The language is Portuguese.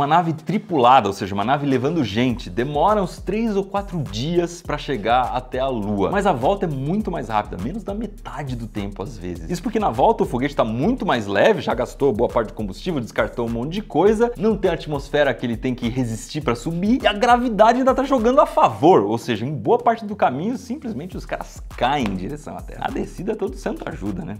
Uma nave tripulada, ou seja, uma nave levando gente, demora uns 3 ou 4 dias para chegar até a Lua. Mas a volta é muito mais rápida, menos da metade do tempo às vezes. Isso porque na volta o foguete está muito mais leve, já gastou boa parte do combustível, descartou um monte de coisa, não tem a atmosfera que ele tem que resistir para subir e a gravidade ainda está jogando a favor, ou seja, em boa parte do caminho simplesmente os caras caem em direção à Terra. A descida todo santo ajuda, né?